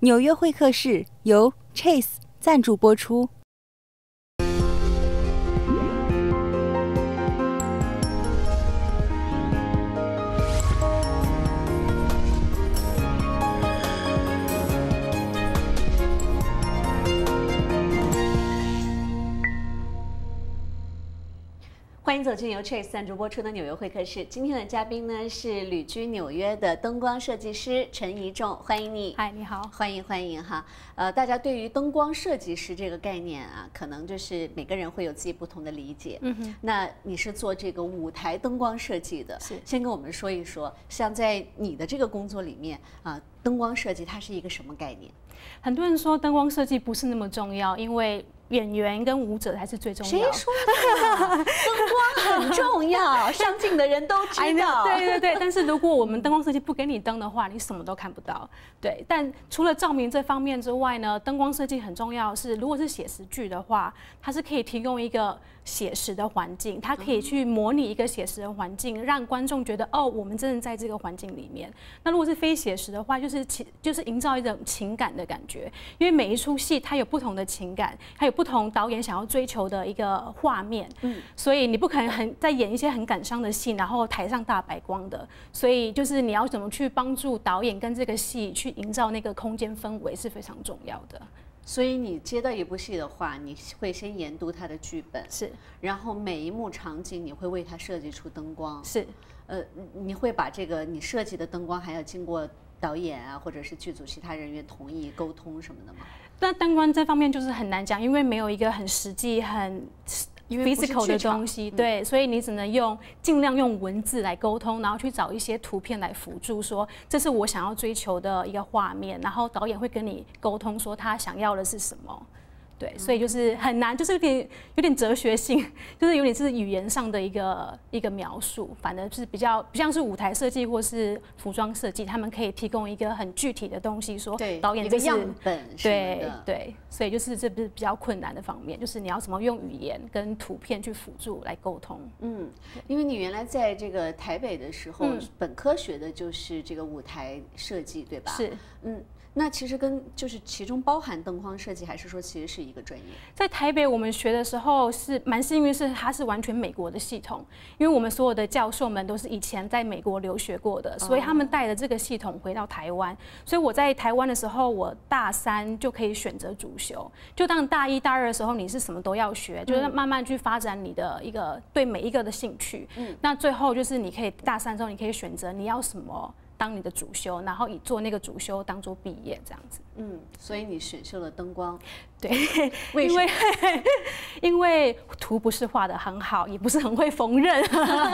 纽约会客室由 Chase 赞助播出。欢迎走进由 Chase 赞助播出的纽约会客室。今天的嘉宾呢是旅居纽约的灯光设计师陈怡仲，欢迎你。嗨，你好。欢迎欢迎哈。呃，大家对于灯光设计师这个概念啊，可能就是每个人会有自己不同的理解。嗯哼。那你是做这个舞台灯光设计的，是。先跟我们说一说，像在你的这个工作里面啊，灯光设计它是一个什么概念？很多人说灯光设计不是那么重要，因为。演员跟舞者才是最重要。谁说的？灯光很重要，上镜的人都知道。对对对，但是如果我们灯光设计不给你灯的话，你什么都看不到。对，但除了照明这方面之外呢，灯光设计很重要。是如果是写实剧的话，它是可以提供一个写实的环境，它可以去模拟一个写实的环境，让观众觉得哦，我们真的在这个环境里面。那如果是非写实的话，就是情就是营造一种情感的感觉，因为每一出戏它有不同的情感，它有。不同导演想要追求的一个画面，嗯，所以你不可能很在演一些很感伤的戏，然后台上大白光的，所以就是你要怎么去帮助导演跟这个戏去营造那个空间氛围是非常重要的。所以你接到一部戏的话，你会先研读它的剧本，是，然后每一幕场景你会为它设计出灯光，是，呃，你会把这个你设计的灯光还要经过导演啊或者是剧组其他人员同意沟通什么的吗？但灯光这方面就是很难讲，因为没有一个很实际、很 physical 的东西，对，所以你只能用尽量用文字来沟通，然后去找一些图片来辅助，说这是我想要追求的一个画面，然后导演会跟你沟通说他想要的是什么。对，所以就是很难，就是有点有点哲学性，就是有点是语言上的一个一个描述，反而是比较不像是舞台设计或是服装设计，他们可以提供一个很具体的东西，说导演这个样本，对对，所以就是这不是比较困难的方面，就是你要怎么用语言跟图片去辅助来沟通。嗯，因为你原来在这个台北的时候，本科学的就是这个舞台设计，对吧？是，嗯。那其实跟就是其中包含灯光设计，还是说其实是一个专业？在台北我们学的时候是蛮幸运，是它是完全美国的系统，因为我们所有的教授们都是以前在美国留学过的，所以他们带着这个系统回到台湾。所以我在台湾的时候，我大三就可以选择主修，就当大一大二的时候你是什么都要学，就是慢慢去发展你的一个对每一个的兴趣。嗯，那最后就是你可以大三之后你可以选择你要什么。当你的主修，然后以做那个主修当做毕业这样子。嗯，所以你选修了灯光，对，因为 因为图不是画的很好，也不是很会缝纫。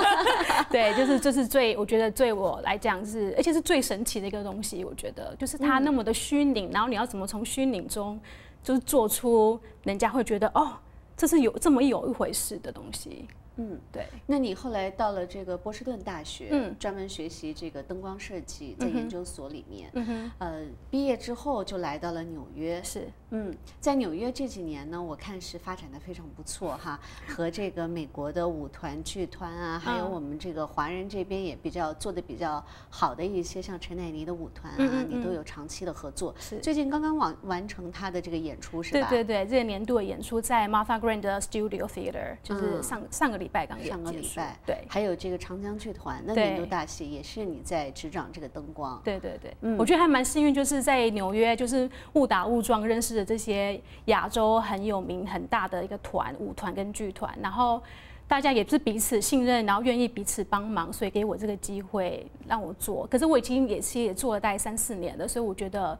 对，就是这是最我觉得对我来讲是，而且是最神奇的一个东西。我觉得就是它那么的虚拟，然后你要怎么从虚拟中就是做出人家会觉得哦，这是有这么有一回事的东西。嗯，对。那你后来到了这个波士顿大学，嗯，专门学习这个灯光设计，在研究所里面，嗯哼，呃，毕业之后就来到了纽约，是，嗯，在纽约这几年呢，我看是发展的非常不错哈，和这个美国的舞团剧团啊，还有我们这个华人这边也比较做的比较好的一些，像陈乃妮的舞团啊，你都有长期的合作。是，最近刚刚完完成他的这个演出是吧？对对对，这个年度的演出在 Martha Grant Studio Theater，就是上上个。礼拜刚上个礼拜，对，还有这个长江剧团的年度大戏，也是你在执掌这个灯光。对对对，嗯，我觉得还蛮幸运，就是在纽约，就是误打误撞认识的这些亚洲很有名很大的一个团舞团跟剧团，然后大家也是彼此信任，然后愿意彼此帮忙，所以给我这个机会让我做。可是我已经也是也做了大概三四年了，所以我觉得。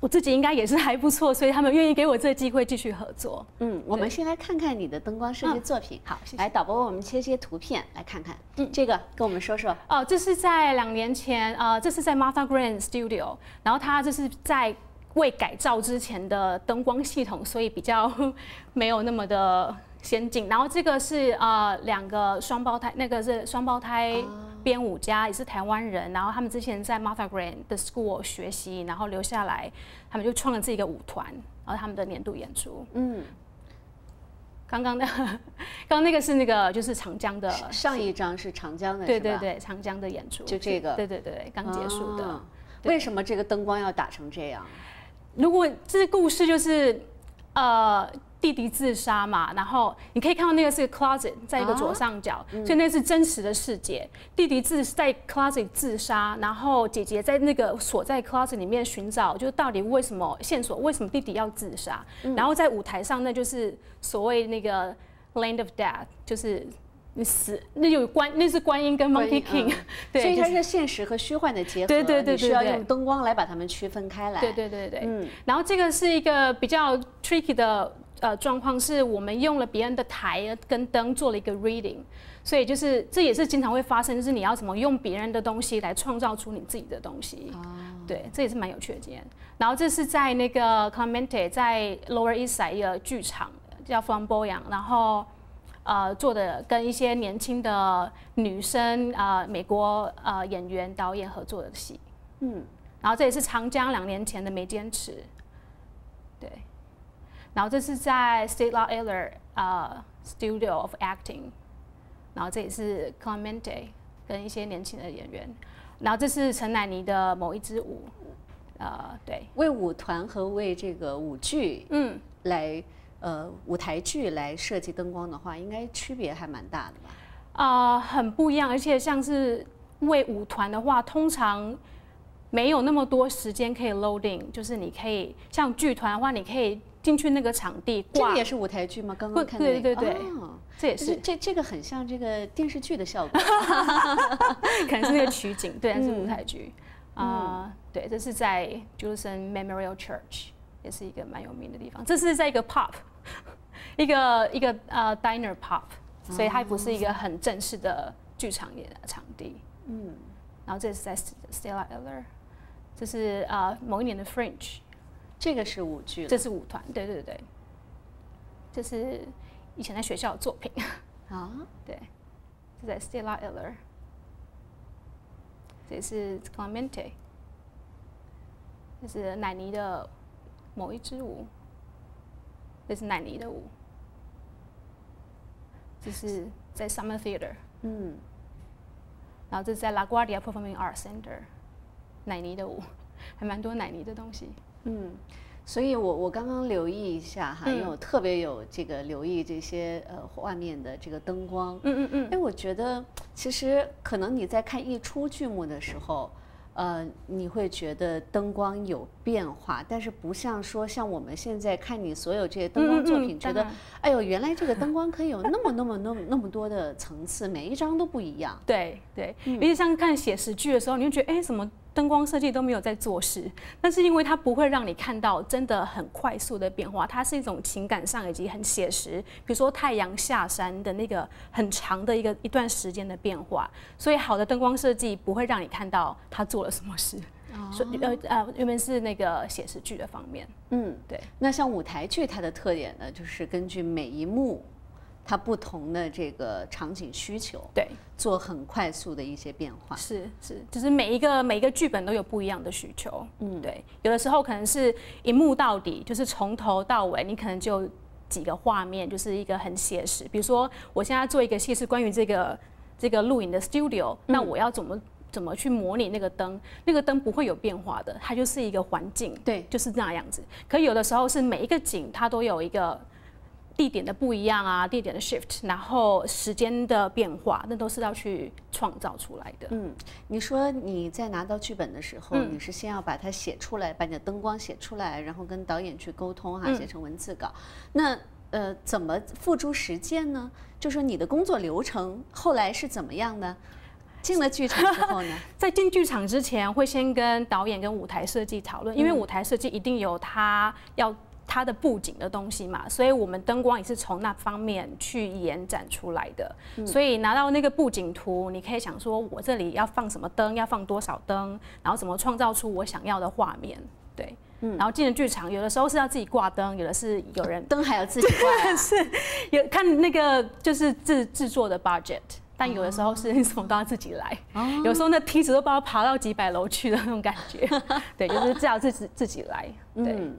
我自己应该也是还不错，所以他们愿意给我这个机会继续合作。嗯，我们先来看看你的灯光设计作品。好，来导播，我们切些图片来看看。嗯，这个跟我们说说。哦，这是在两年前，呃，这是在 Martha Grant Studio，然后它这是在未改造之前的灯光系统，所以比较 没有那么的先进。然后这个是呃两个双胞胎，那个是双胞胎。编舞家也是台湾人，然后他们之前在 Martha Grant 的 school 学习，然后留下来，他们就创了自己一个舞团，然后他们的年度演出。嗯，刚刚那 刚刚那个是那个就是长江的，上一张是长江的，对对对，长江的演出，就这个，对对对，刚结束的。为什么这个灯光要打成这样？如果这个故事就是呃。弟弟自杀嘛，然后你可以看到那个是 closet，在一个左上角，所以那是真实的世界。弟弟自在 closet 自杀，然后姐姐在那个锁在 closet 里面寻找，就是到底为什么线索，为什么弟弟要自杀？然后在舞台上，那就是所谓那个 land of death，就是你死，那有观，那是观音跟 Monkey King，对，所以它是现实和虚幻的结合，对对对，需要用灯光来把它们区分开来。对对对对，嗯，然后这个是一个比较 tricky 的。呃，状况是我们用了别人的台跟灯做了一个 reading，所以就是这也是经常会发生，就是你要怎么用别人的东西来创造出你自己的东西。哦，对，这也是蛮有趣的经验。然后这是在那个 Clemente 在 Lower East Side 一个剧场叫 Flamboyant，然后呃做的跟一些年轻的女生呃美国呃演员导演合作的戏。嗯，然后这也是长江两年前的没坚持。对。然后这是在 State Law Eller 呃 Studio of Acting，然后这也是 Clemente 跟一些年轻的演员，然后这是陈乃妮的某一支舞，呃对，为舞团和为这个舞剧嗯来呃舞台剧来设计灯光的话，应该区别还蛮大的吧？啊，很不一样，而且像是为舞团的话，通常没有那么多时间可以 loading，就是你可以像剧团的话，你可以。进去那个场地，这个也是舞台剧吗？刚刚看对对对，这也是。这这个很像这个电视剧的效果，可能是那个取景，对，是舞台剧。啊，对，这是在 j e u s a l e m Memorial Church，也是一个蛮有名的地方。这是在一个 pub，一个一个呃 diner pub，所以它不是一个很正式的剧场演的场地。嗯，然后这是在 Stella Eller，这是呃某一年的 French。这个是舞剧，这是舞团，对对对，这是以前在学校的作品。啊，对，是在 Stella Eller，这是 Clemente，这是奶尼的某一支舞，这是奶尼的舞，这是在 Summer Theater，嗯，然后这是在 LaGuardia Performing Arts Center，奶尼的舞，还蛮多奶尼的东西。嗯，所以我我刚刚留意一下哈，因为我特别有这个留意这些呃画面的这个灯光，嗯嗯嗯，哎，我觉得其实可能你在看一出剧目的时候，呃，你会觉得灯光有变化，但是不像说像我们现在看你所有这些灯光作品，觉得哎呦，原来这个灯光可以有那么那么那么那么多的层次，每一张都不一样。对对，尤其像看写实剧的时候，你就觉得哎，什么？灯光设计都没有在做事，但是因为它不会让你看到真的很快速的变化，它是一种情感上以及很写实，比如说太阳下山的那个很长的一个一段时间的变化，所以好的灯光设计不会让你看到他做了什么事。所以呃呃，原本是那个写实剧的方面，嗯，对。那像舞台剧，它的特点呢，就是根据每一幕。它不同的这个场景需求，对，做很快速的一些变化，是是，就是每一个每一个剧本都有不一样的需求，嗯，对，有的时候可能是一幕到底，就是从头到尾，你可能就几个画面，就是一个很写实。比如说，我现在做一个戏是关于这个这个录影的 studio，那我要怎么怎么去模拟那个灯？那个灯不会有变化的，它就是一个环境，对，就是那样子。可有的时候是每一个景它都有一个。地点的不一样啊，地点的 shift，然后时间的变化，那都是要去创造出来的。嗯，你说你在拿到剧本的时候，你是先要把它写出来，把你的灯光写出来，然后跟导演去沟通哈，写成文字稿。那呃，怎么付诸实践呢？就说你的工作流程后来是怎么样呢？进了剧场之后呢？在进剧场之前，会先跟导演跟舞台设计讨论，因为舞台设计一定有他要。它的布景的东西嘛，所以我们灯光也是从那方面去延展出来的。所以拿到那个布景图，你可以想说，我这里要放什么灯，要放多少灯，然后怎么创造出我想要的画面。对，然后进了剧场，有的时候是要自己挂灯，有的是有人灯还要自己挂，是有看那个就是制制作的 budget，但有的时候是你什么都要自己来。有时候那梯子都不知道爬到几百楼去的那种感觉。对，就是这自己自己来。对。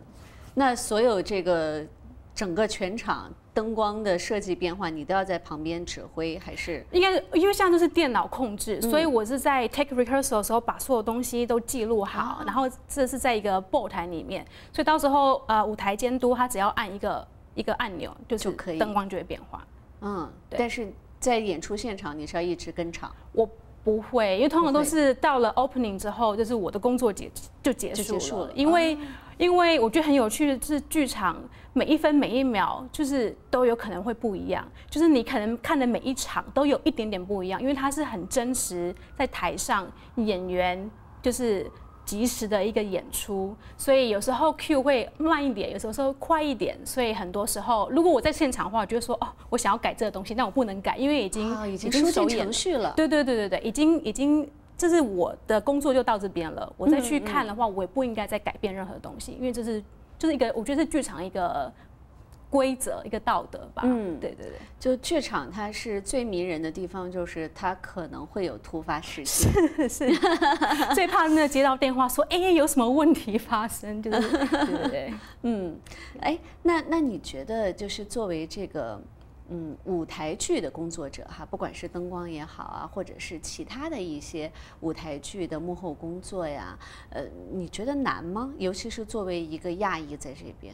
那所有这个整个全场灯光的设计变化，你都要在旁边指挥，还是应该因为现在都是电脑控制，所以我是在 take rehearsal 的时候把所有东西都记录好，然后这是在一个 board 台里面，所以到时候呃舞台监督他只要按一个一个按钮，就是可以灯光就会变化。嗯，但是在演出现场你是要一直跟场，我不会，因为通常都是到了 opening 之后，就是我的工作结就结束了，因为。因为我觉得很有趣的是，剧场每一分每一秒就是都有可能会不一样，就是你可能看的每一场都有一点点不一样，因为它是很真实，在台上演员就是及时的一个演出，所以有时候 Q 会慢一点，有时候快一点，所以很多时候如果我在现场的话，我就会说哦，我想要改这个东西，但我不能改，因为已经已经熟演程序了，对对对对对，已经已经。这是我的工作就到这边了，我再去看的话，我也不应该再改变任何东西，因为这是就是一个我觉得是剧场一个规则一个道德吧。嗯，对对对，就剧场它是最迷人的地方，就是它可能会有突发事件，是 是，最怕那接到电话说哎有什么问题发生，就是 对对对，嗯，哎，那那你觉得就是作为这个。嗯，舞台剧的工作者哈，不管是灯光也好啊，或者是其他的一些舞台剧的幕后工作呀，呃，你觉得难吗？尤其是作为一个亚裔在这边，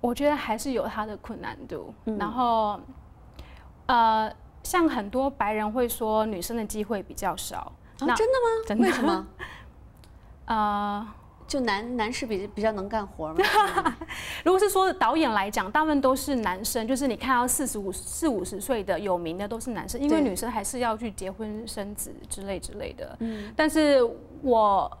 我觉得还是有它的困难度。然后，呃，像很多白人会说，女生的机会比较少。啊，真的吗？真的？为什么？呃。就男男士比比较能干活吗？如果是说导演来讲，大部分都是男生，就是你看到四十五四五十岁的有名的都是男生，因为女生还是要去结婚生子之类之类的。嗯，但是我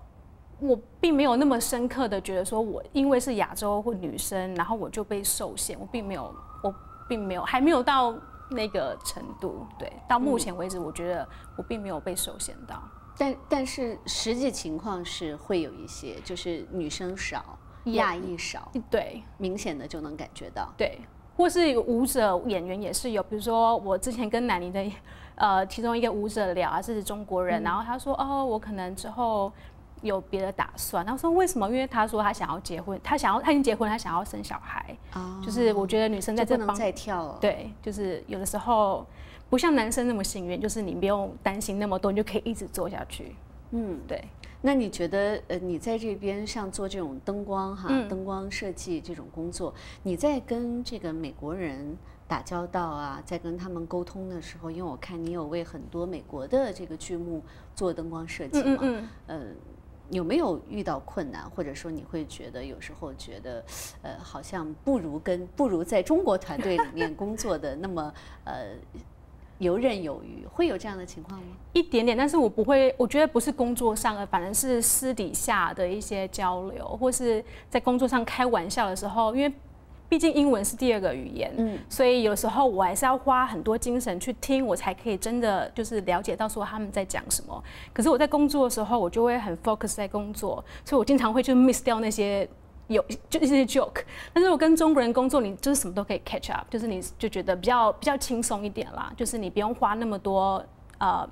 我并没有那么深刻的觉得说我因为是亚洲或女生，然后我就被受限，我并没有，我并没有还没有到那个程度。对，到目前为止，我觉得我并没有被受限到。但但是实际情况是会有一些，就是女生少，亚裔少，对，明显的就能感觉到，对，或是舞者演员也是有，比如说我之前跟南宁的，呃，其中一个舞者聊，啊是中国人，然后他说，哦，我可能之后有别的打算，他说为什么？因为他说他想要结婚，他想要他已经结婚，他想要生小孩，就是我觉得女生在这不能再跳了，对，就是有的时候。不像男生那么幸运，就是你不用担心那么多，你就可以一直做下去。嗯，对。那你觉得，呃，你在这边像做这种灯光哈，灯光设计这种工作，你在跟这个美国人打交道啊，在跟他们沟通的时候，因为我看你有为很多美国的这个剧目做灯光设计嘛，嗯嗯，有没有遇到困难，或者说你会觉得有时候觉得，呃，好像不如跟不如在中国团队里面工作的那么呃。游刃有余，会有这样的情况吗？一点点，但是我不会，我觉得不是工作上的，反而是私底下的一些交流，或是在工作上开玩笑的时候，因为毕竟英文是第二个语言，嗯，所以有时候我还是要花很多精神去听，我才可以真的就是了解到说他们在讲什么。可是我在工作的时候，我就会很 focus 在工作，所以我经常会去 miss 掉那些。有就一些 joke，但是我跟中国人工作，你就是什么都可以 catch up，就是你就觉得比较比较轻松一点啦，就是你不用花那么多呃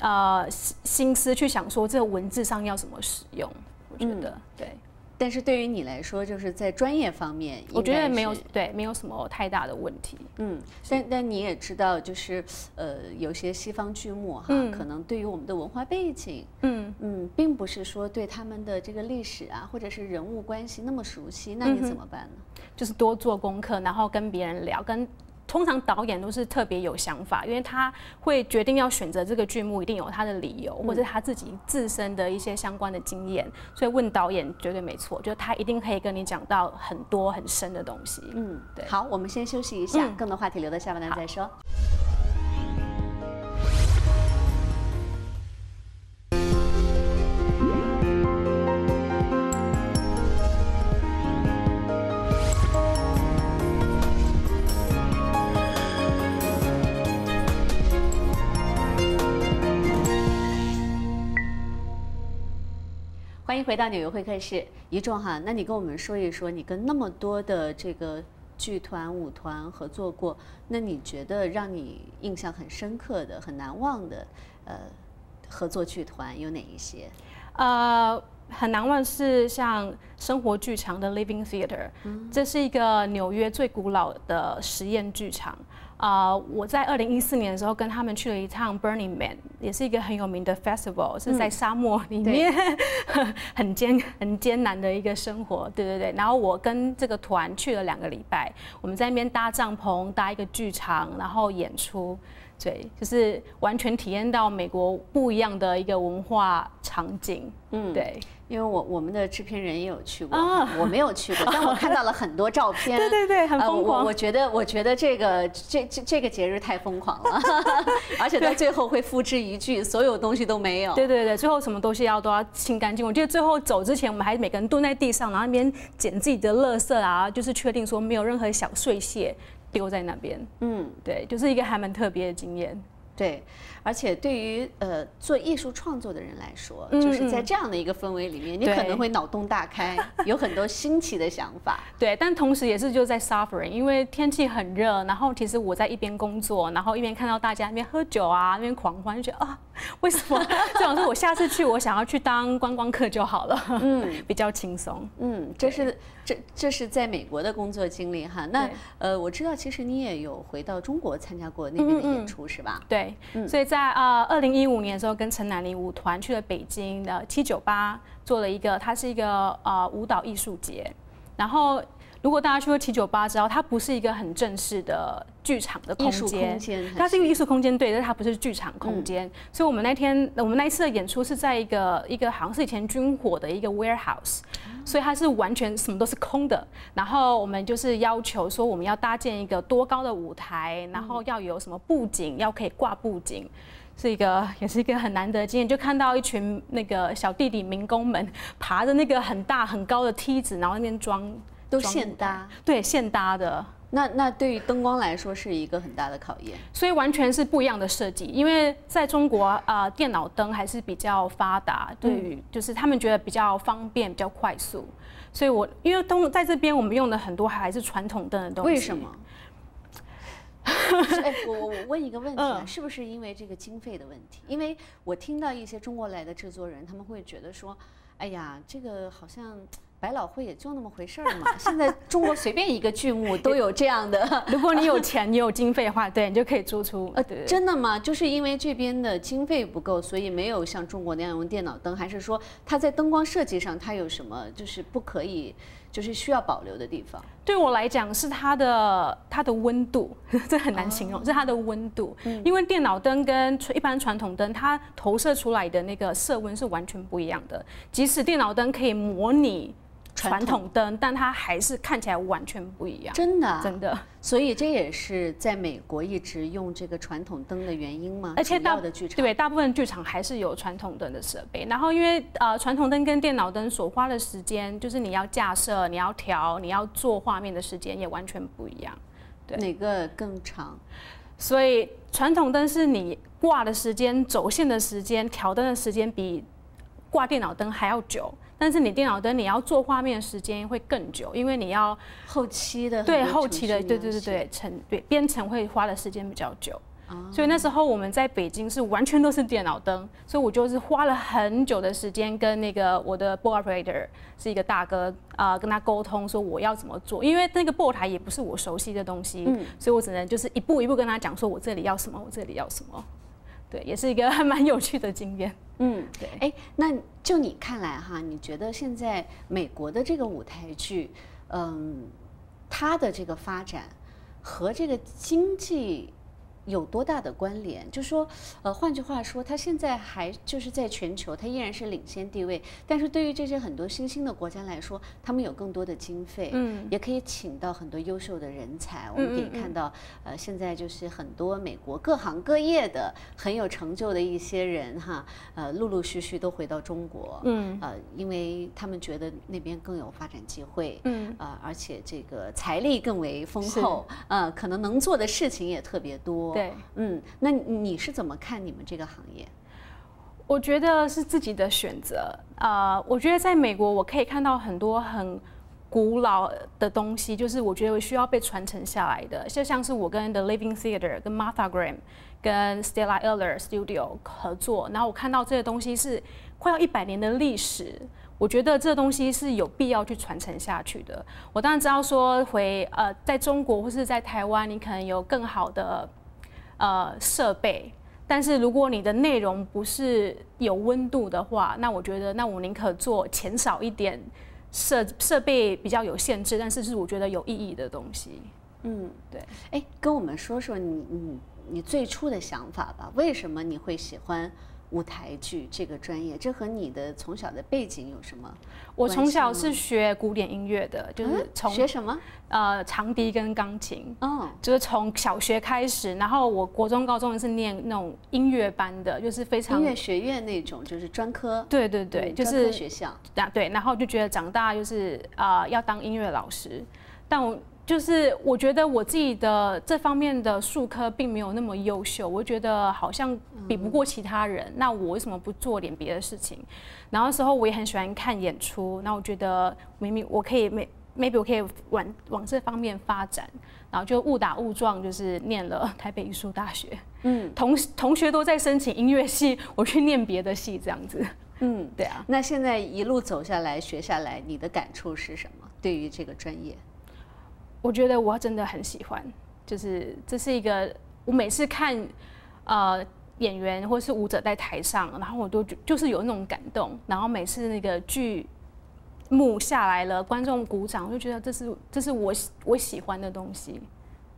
呃心思去想说这个文字上要怎么使用，我觉得对。但是对于你来说，就是在专业方面，我觉得没有对，没有什么太大的问题。嗯，但但你也知道，就是呃，有些西方剧目哈，可能对于我们的文化背景，嗯嗯，并不是说对他们的这个历史啊，或者是人物关系那么熟悉，那你怎么办呢？就是多做功课，然后跟别人聊，跟。通常导演都是特别有想法，因为他会决定要选择这个剧目，一定有他的理由，或者他自己自身的一些相关的经验，所以问导演绝对没错，就他一定可以跟你讲到很多很深的东西。嗯，对。好，我们先休息一下，更多话题留到下半段再说。欢迎回到纽约会客室，一众哈，那你跟我们说一说，你跟那么多的这个剧团、舞团合作过，那你觉得让你印象很深刻的、很难忘的，呃，合作剧团有哪一些？呃，很难忘是像生活剧场的 Living Theater，这是一个纽约最古老的实验剧场。啊，我在二零一四年的时候跟他们去了一趟 Burning Man，也是一个很有名的 festival，是在沙漠里面，很艰很艰难的一个生活。对对对，然后我跟这个团去了两个礼拜，我们在那边搭帐篷，搭一个剧场，然后演出。对，就是完全体验到美国不一样的一个文化场景。嗯，对，因为我我们的制片人也有去过，我没有去过，但我看到了很多照片。对对对，很疯狂。我觉得我觉得这个这这这个节日太疯狂了，而且在最后会付之一炬，所有东西都没有。对对对，最后什么东西要都要清干净。我记得最后走之前，我们还每个人蹲在地上，然后那边捡自己的垃圾啊，就是确定说没有任何小碎屑。丢在那边，嗯，对，就是一个还蛮特别的经验，对。而且对于呃做艺术创作的人来说，就是在这样的一个氛围里面，你可能会脑洞大开，有很多新奇的想法。对，但同时也是就在 suffering，因为天气很热，然后其实我在一边工作，然后一边看到大家那边喝酒啊，那边狂欢，就觉得啊，为什么？就想说我下次去，我想要去当观光客就好了，嗯，比较轻松。嗯，这是这这是在美国的工作经历哈。那呃，我知道其实你也有回到中国参加过那边的演出是吧？对，嗯所以。在呃二零一五年的时候，跟陈南宁舞团去了北京的七九八，做了一个，它是一个呃舞蹈艺术节。然后如果大家去过七九八，知道它不是一个很正式的剧场的空间，它是一个艺术空间，对，但是它不是剧场空间。所以我们那天我们那一次的演出是在一个一个好像是以前军火的一个 warehouse，所以它是完全什么都是空的。然后我们就是要求说我们要搭建一个多高的舞台，然后要有什么布景，要可以挂布景。是一个，也是一个很难得的经验，就看到一群那个小弟弟民工们爬着那个很大很高的梯子，然后那边装都现搭，对，现搭的。那那对于灯光来说是一个很大的考验，所以完全是不一样的设计。因为在中国啊，电脑灯还是比较发达，对于就是他们觉得比较方便、比较快速。所以我因为灯在这边，我们用的很多还是传统灯的东西。为什么？哎，我我我问一个问题啊，是不是因为这个经费的问题？因为我听到一些中国来的制作人，他们会觉得说，哎呀，这个好像百老汇也就那么回事儿嘛。现在中国随便一个剧目都有这样的，如果你有钱，你有经费的话，对你就可以租出。呃，对真的吗？就是因为这边的经费不够，所以没有像中国那样用电脑灯，还是说它在灯光设计上它有什么就是不可以？就是需要保留的地方。对我来讲，是它的它的温度，这很难形容，是它的温度。因为电脑灯跟一般传统灯，它投射出来的那个色温是完全不一样的。即使电脑灯可以模拟。传统灯，但它还是看起来完全不一样。真的，真的。所以这也是在美国一直用这个传统灯的原因吗？而且大的剧场对大部分剧场还是有传统灯的设备。然后因为呃传统灯跟电脑灯所花的时间，就是你要架设、你要调、你要做画面的时间也完全不一样。对，哪个更长？所以传统灯是你挂的时间、走线的时间、调灯的时间比挂电脑灯还要久。但是你电脑灯你要做画面时间会更久，因为你要后期的对后期的对对对对成对编程会花的时间比较久，所以那时候我们在北京是完全都是电脑灯，所以我就是花了很久的时间跟那个我的 board operator 是一个大哥啊跟他沟通说我要怎么做，因为那个 board 台也不是我熟悉的东西，所以我只能就是一步一步跟他讲说我这里要什么，我这里要什么。对，也是一个 还蛮有趣的经验。嗯，对。哎，那就你看来哈，你觉得现在美国的这个舞台剧，嗯，它的这个发展和这个经济？有多大的关联？就说，呃，换句话说，它现在还就是在全球，它依然是领先地位。但是对于这些很多新兴的国家来说，他们有更多的经费，嗯，也可以请到很多优秀的人才。我们可以看到，呃，现在就是很多美国各行各业的很有成就的一些人哈，呃，陆陆续续都回到中国，嗯，呃，因为他们觉得那边更有发展机会，嗯，呃，而且这个财力更为丰厚，呃，可能能做的事情也特别多。对，嗯，那你是怎么看你们这个行业？我觉得是自己的选择呃。我觉得在美国，我可以看到很多很古老的东西，就是我觉得需要被传承下来的，就像是我跟 The Living Theater、跟 Martha Graham、跟 Stella Eller Studio 合作，然后我看到这些东西是快要一百年的历史。我觉得这东西是有必要去传承下去的。我当然知道说回呃，在中国或是在台湾，你可能有更好的呃设备，但是如果你的内容不是有温度的话，那我觉得那我宁可做钱少一点，设设备比较有限制，但是是我觉得有意义的东西。嗯，对。哎，跟我们说说你你你最初的想法吧，为什么你会喜欢？舞台剧这个专业，这和你的从小的背景有什么？我从小是学古典音乐的，就是从学什么？呃，长笛跟钢琴。哦，就是从小学开始，然后我国中、高中是念那种音乐班的，就是非常音乐学院那种，就是专科。对对对，就是学校。啊，对，然后就觉得长大就是啊，要当音乐老师，但我。就是我觉得我自己的这方面的术科并没有那么优秀，我觉得好像比不过其他人。那我为什么不做点别的事情？然后时候我也很喜欢看演出，那我觉得明明我可以 maybe 我可以往往这方面发展，然后就误打误撞就是念了台北艺术大学。嗯，同同学都在申请音乐系，我去念别的系这样子。嗯，对啊。那现在一路走下来学下来，你的感触是什么？对于这个专业？我觉得我真的很喜欢，就是这是一个我每次看呃演员或是舞者在台上，然后我都就是有那种感动，然后每次那个剧幕下来了，观众鼓掌，我就觉得这是这是我我喜欢的东西，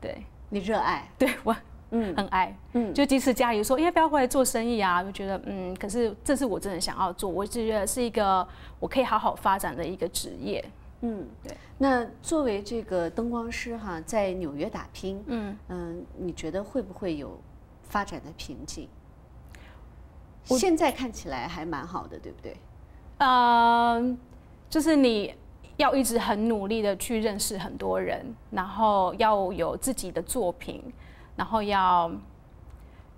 对。你热爱，对我嗯。很爱，嗯。就即使家里说要不要回来做生意啊，就觉得嗯，可是这是我真的想要做，我就觉得是一个我可以好好发展的一个职业。嗯，对。那作为这个灯光师哈，在纽约打拼，嗯嗯，你觉得会不会有发展的瓶颈？现在看起来还蛮好的，对不对？嗯，就是你要一直很努力的去认识很多人，然后要有自己的作品，然后要。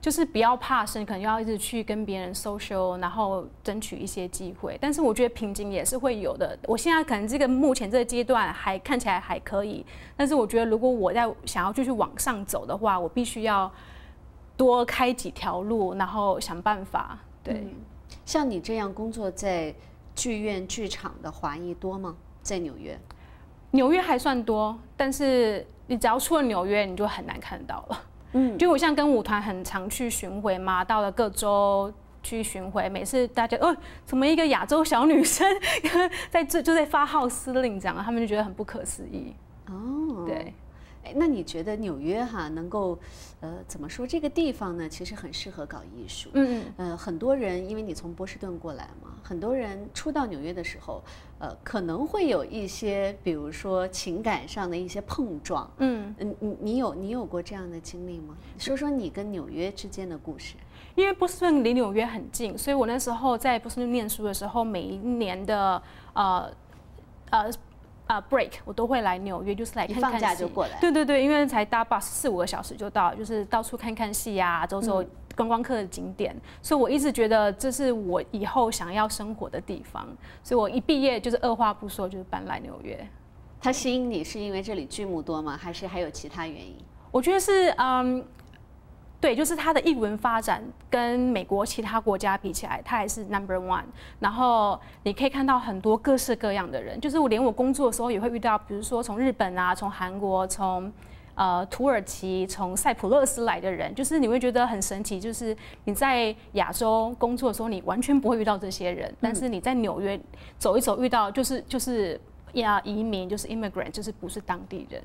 就是不要怕生，可能要一直去跟别人 social，然后争取一些机会。但是我觉得瓶颈也是会有的。我现在可能这个目前这个阶段还看起来还可以，但是我觉得如果我在想要继续往上走的话，我必须要多开几条路，然后想办法。对，像你这样工作在剧院剧场的华裔多吗？在纽约？纽约还算多，但是你只要出了纽约，你就很难看到了。嗯，就我像跟舞团很常去巡回嘛，到了各州去巡回，每次大家哦，怎么一个亚洲小女生 在这就在发号施令这样，他们就觉得很不可思议。哦，对。那你觉得纽约哈能够，呃，怎么说这个地方呢？其实很适合搞艺术。嗯嗯。呃，很多人因为你从波士顿过来嘛，很多人初到纽约的时候，呃，可能会有一些，比如说情感上的一些碰撞。嗯嗯，你你有你有过这样的经历吗？说说你跟纽约之间的故事。因为波士顿离纽约很近，所以我那时候在波士顿念书的时候，每一年的呃呃。啊，break 我都会来纽约，就是来看看戏。对对对，因为才搭 bus 四五个小时就到，就是到处看看戏呀，走走观光客的景点。所以我一直觉得这是我以后想要生活的地方。所以我一毕业就是二话不说就是搬来纽约。它吸引你是因为这里剧目多吗？还是还有其他原因？我觉得是嗯。对，就是它的译文发展跟美国其他国家比起来，它还是 number one。然后你可以看到很多各式各样的人，就是我连我工作的时候也会遇到，比如说从日本啊、从韩国、从呃土耳其、从塞浦路斯来的人，就是你会觉得很神奇。就是你在亚洲工作的时候，你完全不会遇到这些人，但是你在纽约走一走，遇到就是就是呀移民，就是 immigrant，就是不是当地人。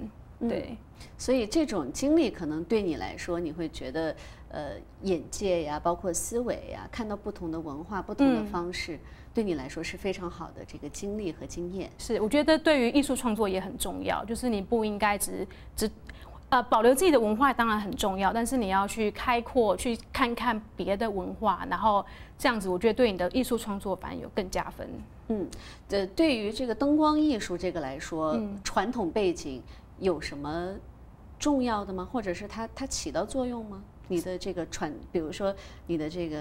对，所以这种经历可能对你来说，你会觉得，呃，眼界呀，包括思维呀，看到不同的文化、不同的方式，对你来说是非常好的这个经历和经验。是，我觉得对于艺术创作也很重要，就是你不应该只只，呃，保留自己的文化当然很重要，但是你要去开阔，去看看别的文化，然后这样子，我觉得对你的艺术创作反而有更加分。嗯，呃，对于这个灯光艺术这个来说，传统背景。有什么重要的吗？或者是它它起到作用吗？你的这个传，比如说你的这个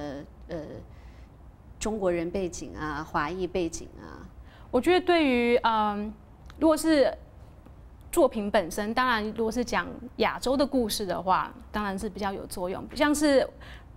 呃中国人背景啊，华裔背景啊，我觉得对于嗯，如果是作品本身，当然如果是讲亚洲的故事的话，当然是比较有作用。像是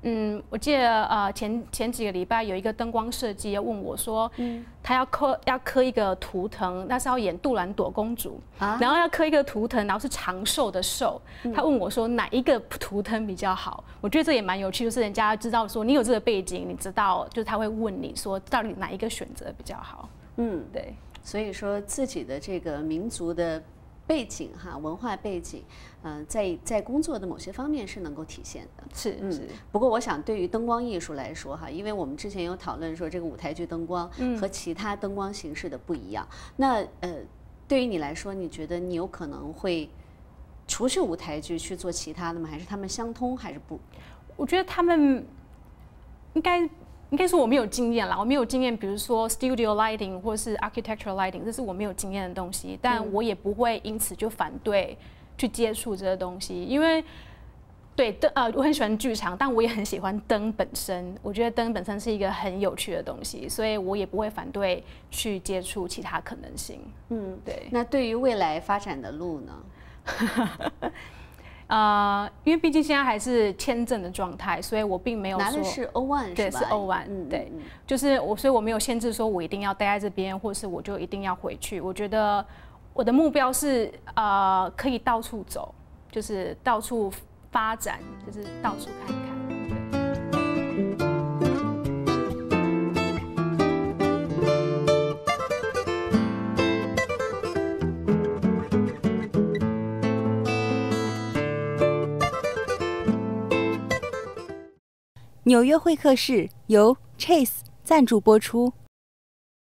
嗯，我记得呃前前几个礼拜有一个灯光设计要问我说，嗯，他要刻要刻一个图腾，那是要演杜兰朵公主，啊，然后要刻一个图腾，然后是长寿的寿，他问我说哪一个图腾比较好？我觉得这也蛮有趣，就是人家知道说你有这个背景，你知道就是他会问你说到底哪一个选择比较好？嗯，对，所以说自己的这个民族的。背景哈，文化背景，嗯，在在工作的某些方面是能够体现的。是，嗯。不过我想，对于灯光艺术来说哈，因为我们之前有讨论说，这个舞台剧灯光和其他灯光形式的不一样。那呃，对于你来说，你觉得你有可能会除去舞台剧去做其他的吗？还是他们相通，还是不？我觉得他们应该。应该说我没有经验啦，我没有经验，比如说 studio lighting 或是 architectural lighting，这是我没有经验的东西。但我也不会因此就反对去接触这个东西，因为对灯呃，我很喜欢剧场，但我也很喜欢灯本身。我觉得灯本身是一个很有趣的东西，所以我也不会反对去接触其他可能性。嗯，对。那对于未来发展的路呢？呃，因为毕竟现在还是签证的状态，所以我并没有拿的是 O one 对，是 O one，对，就是我，所以我没有限制说我一定要待在这边，或是我就一定要回去。我觉得我的目标是呃，可以到处走，就是到处发展，就是到处看看。纽约会客室由 Chase 赞助播出。